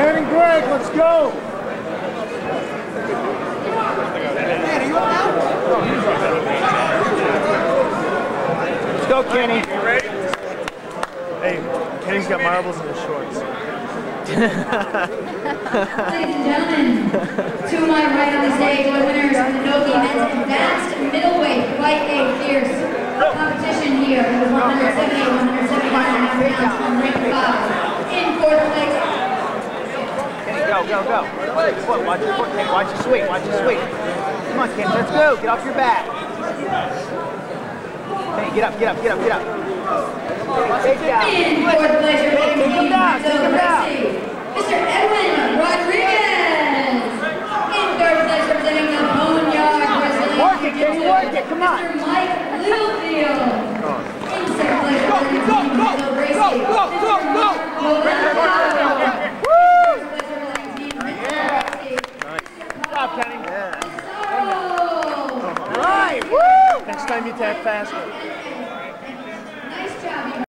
Ken and Greg, let's go. Let's go, Kenny. You ready? Hey, Kenny's got marbles in his shorts. Ladies and gentlemen, to my right on the stage are the winners of the Nogi Men's Advanced Middleweight Fight A Fierce competition here. It was 178, 179 and a half pounds from ring five. In fourth place, Kenny, go, go, go. Watch your foot, watch your foot, Kenny. Watch your sweep, watch your sweep. Come on, Kenny, let's go. Get off your back. Hey, get up, get up, get up, get up. Take down. in fourth place, representing Take him Team down, take him down. Mr. Edwin Rodriguez. In third place, representing the Boneyard Work it, Jiu-Jitsu, work it, come on. Mr. Mike Littlefield. In second place, Go, representing go, Team go, Brazil go, Racing, go, go, Mr. go. Mark Woo! Good job, Kenny. Yeah. Oh. All right, woo! Next time you tap faster.